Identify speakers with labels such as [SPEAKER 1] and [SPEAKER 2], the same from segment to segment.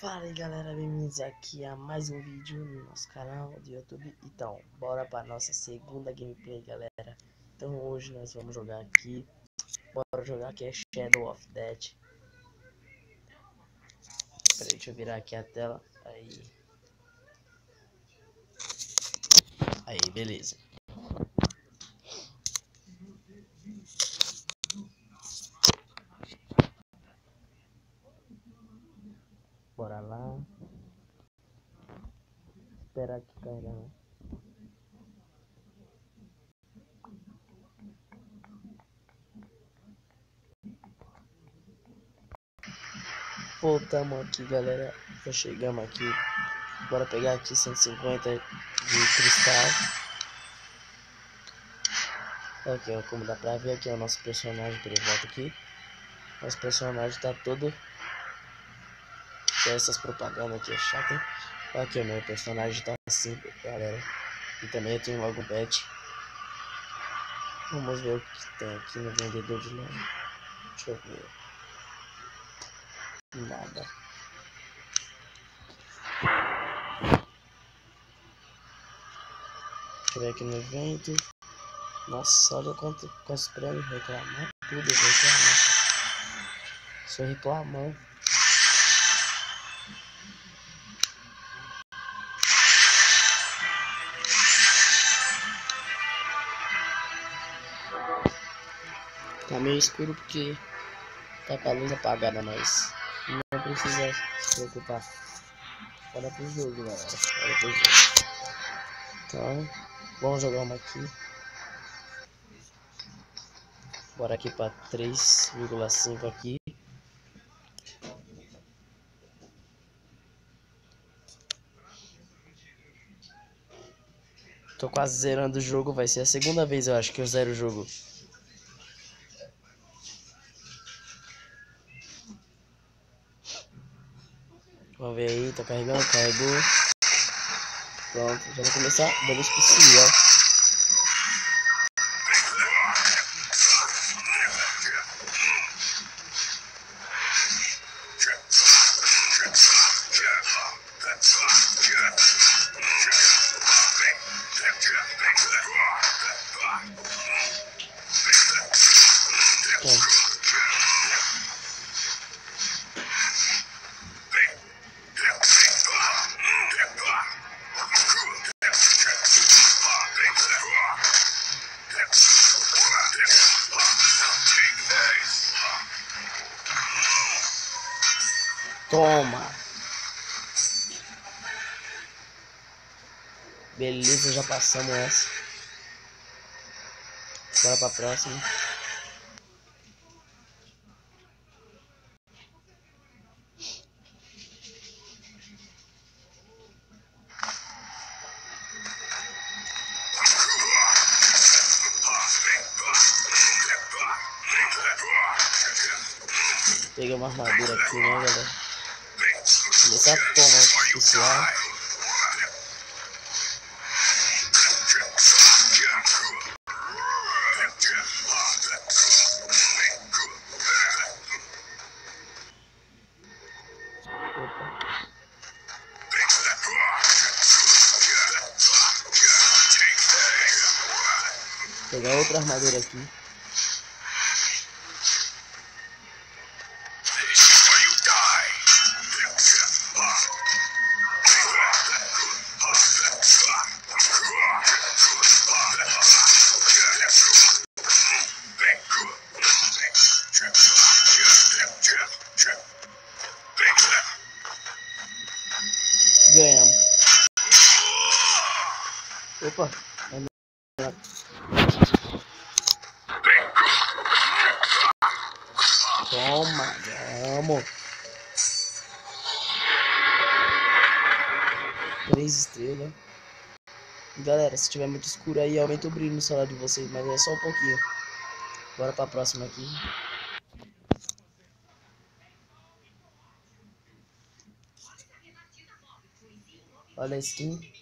[SPEAKER 1] Fala aí galera, bem-vindos aqui a mais um vídeo no nosso canal do YouTube. Então, bora para nossa segunda gameplay galera. Então hoje nós vamos jogar aqui Bora jogar aqui é Shadow of Dead Peraí, deixa eu virar aqui a tela. Aí. Aí, beleza Bora lá. Carregar. Né? Voltamos aqui, galera. Já chegamos aqui. Bora pegar aqui 150 de cristal. Ó, como dá pra ver aqui, ó, o nosso personagem, volta aqui. Nosso personagem tá todo essas propagandas aqui é chata, hein? Aqui o meu personagem tá assim, galera. E também eu tenho logo o pet. Vamos ver o que tem aqui no vendedor de nome. Deixa eu ver. Nada. Ver aqui no evento. Nossa, olha quanto, quantos prêmios reclamar. Tudo reclamar. Só reclamando. Meio escuro porque tá com a luz apagada, mas não precisa se preocupar. Olha pro jogo, galera. Olha pro jogo. Então, vamos jogar uma aqui. Bora aqui pra 3,5 aqui. Tô quase zerando o jogo, vai ser a segunda vez eu acho que eu zero o jogo. Ver aí, tá carregando, carregou. Pronto, já vai começar dando especial. Toma. Beleza, já passamos essa. Bora pra próxima. Peguei uma armadura aqui, né, galera? Começar a tomar especial. Pegar outra armadura aqui. Opa. Toma, vamos. Três estrelas. Galera, se tiver muito escuro aí, aumenta o brilho no celular de vocês, mas é só um pouquinho. Bora pra próxima aqui. Olha a skin.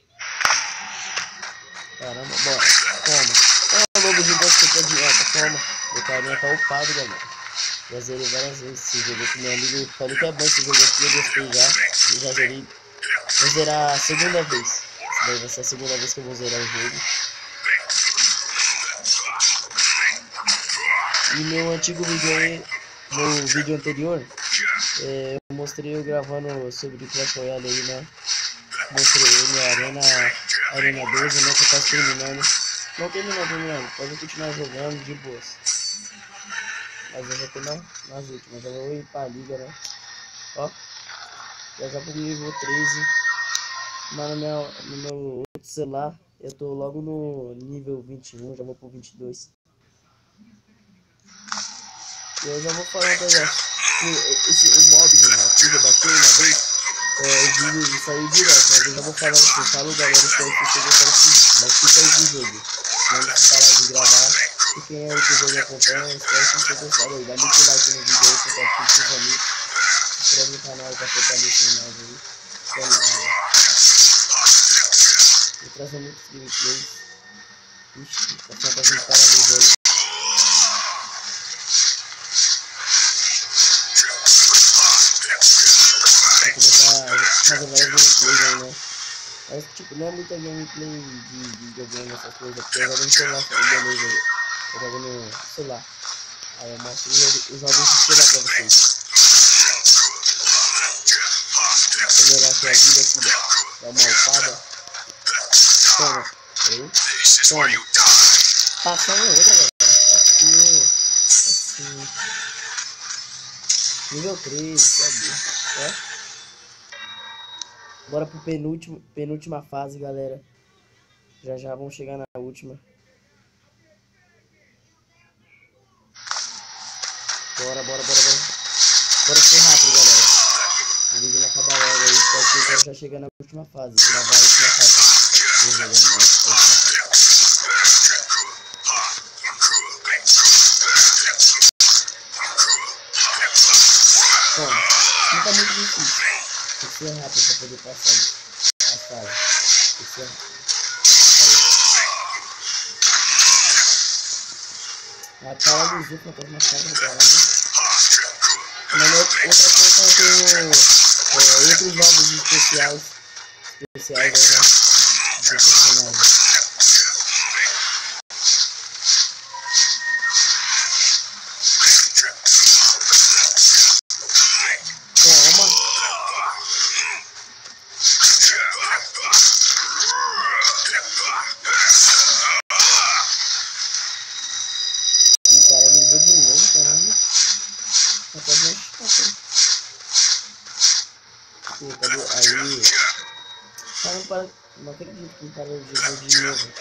[SPEAKER 1] Caramba, bora. Toma. Toma, lobo gigante que adianta. Toma. Meu carinha tá upado, galera. Já zerei várias vezes esse jogo aqui. Meu amigo falou que é bom esse jogo aqui, eu gostei já. Eu já zerei. Vou zerar a segunda vez. Essa daí vai ser a segunda vez que eu vou zerar o jogo. E meu antigo vídeo aí, no vídeo anterior, é, eu mostrei eu gravando sobre Clash Royale aí, né? Mostrei ele, a Arena, Arena 12, né? Que tá terminando. Não terminou, terminando. Pode continuar jogando de boas. Mas eu já tô na, nas últimas. Já vou ir pra liga, né? Ó. Já já pro nível 13. Mas no meu, no meu outro celular, eu tô logo no nível 21. Já vou pro 22. E eu já vou falar um negócio. Esse, o mob, né? A coisa bateu uma vez. É, o vídeo saiu direto, mas eu já vou falar assim, falou galera, espero que vocês desse vídeo. Mas fica aí do jogo. Não se parar de gravar. E quem é o episódio acompanha, espero que vocês gostaram aí. Dá muito like no vídeo aí, compartilha com seus amigos. Se inscreve no canal pra fortalecer mais aí. Até mais. Vou trazer muitos gameplays. Ixi, tá só pra né? Mas, tipo, não é muita gameplay de videogame, essas coisas, porque eu jogo no celular, beleza. Eu jogo no celular. Aí eu mostro os jogos de pra vocês. Melhorar sua vida aqui, ó. Dá uma. Toma. Aí. Toma. Passando outra, galera. Assim. Assim. Nível 3, sabe? Ó. Bora pro penúltimo, penúltima fase, galera. Já já vamos chegar na última. Bora, bora, bora, bora. Bora ser rápido, galera. O vídeo vai acabar logo aí, porque eu quero já chegar na última fase. Gravar a última fase. Vou jogar, ser rápido pra poder passar a fase. Tem que ser rápido. A do tá mais cara do caramba. Mas outra coisa eu tenho é, outros jogos especiais. Especiais aí, né? De personagem. Caramba, para... não acredito que paralisou de novo.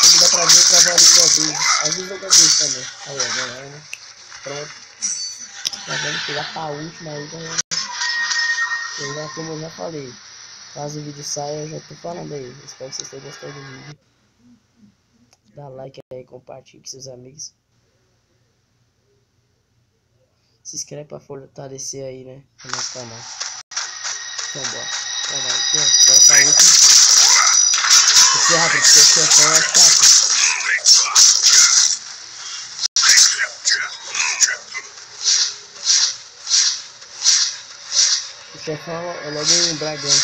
[SPEAKER 1] Como dá pra ver, eu da vez. Às vezes caguei também. Aí, ó, galera. né? Pronto. Tá vendo? Pegar pra última aí, galera. Eu já, como eu já falei. Caso o vídeo saia, eu já tô falando aí. Espero que vocês tenham gostado do vídeo. Dá like aí, compartilhe com seus amigos. Se inscreve pra fortalecer aí, né? O nosso canal. Então bora. Lá, aqui, ó. Bora pra última. Tem que ser rápido, porque o chefão é chato. O chefão é logo um dragão.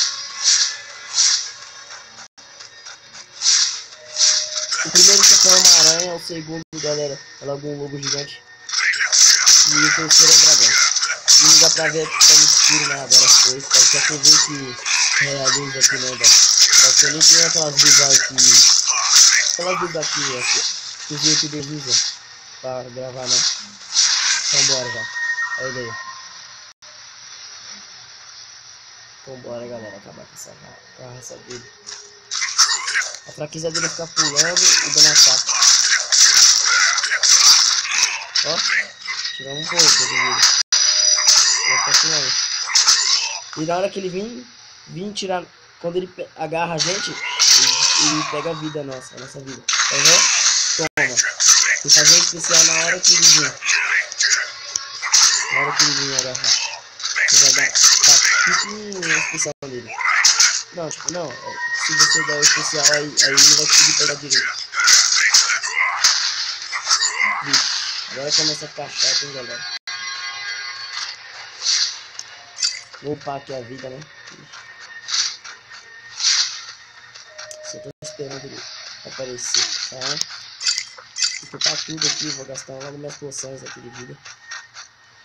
[SPEAKER 1] O primeiro chefão é uma aranha, o segundo, galera, é logo um lobo gigante. E o terceiro é um dragão. E não dá pra ver que tá escuro, né? Agora foi. Pode que ver que realiza aqui, né? Dá. Só que eu nem tenho aquelas visões aqui. Aquelas visões aqui, aqui. Que os youtubers usam pra gravar, né? Então bora já. Olha aí. Então bora, galera, acabar com essa, com a raça dele. A fraqueza dele é ficar pulando e dando ataque. Ó, tiramos um pouco do vídeo. Vou ficar pulando. E na hora que ele vir, vir tirar. Quando ele agarra a gente, ele, ele pega a vida nossa, a nossa vida. Vendo? Toma. Que fazer um especial na hora que ele vir. Na hora que ele vir agarrar. Você vai dar. Tá, um especial nele. Não, tipo, não. é, Se você der o especial aí, aí ele vai conseguir pegar direito. Agora começa a ficar chato, hein, galera. Vou upar aqui a vida, né? Só tô esperando ele aparecer, tá? Vou upar tudo aqui, vou gastar logo minhas poções aqui de vida.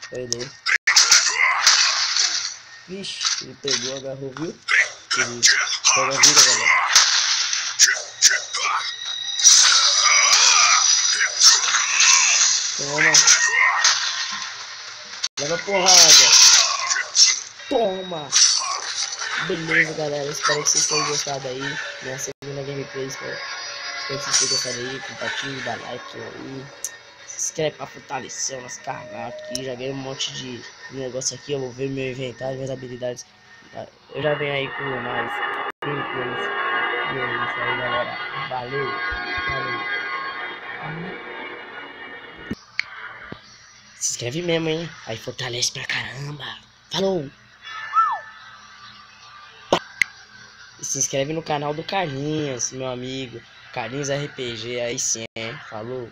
[SPEAKER 1] Perder. Vixe, ele pegou, agarrou, viu? Ele pega a vida, galera. Toma. Leva porrada. Toma. Beleza, galera. Espero que vocês tenham gostado aí. Minha segunda gameplay. Espero, espero que vocês tenham gostado aí. Compartilhe, dá like aí. Se inscreve pra fortalecer o nosso canal aqui. Já ganhei um monte de negócio aqui. Eu vou ver meu inventário, minhas habilidades. Eu já venho aí com mais gameplays. E é isso aí, galera. Valeu. Valeu. Se inscreve mesmo, hein? Aí fortalece pra caramba. Falou! Se inscreve no canal do Carlinhos, meu amigo. Carlinhos RPG, aí sim, hein? Falou!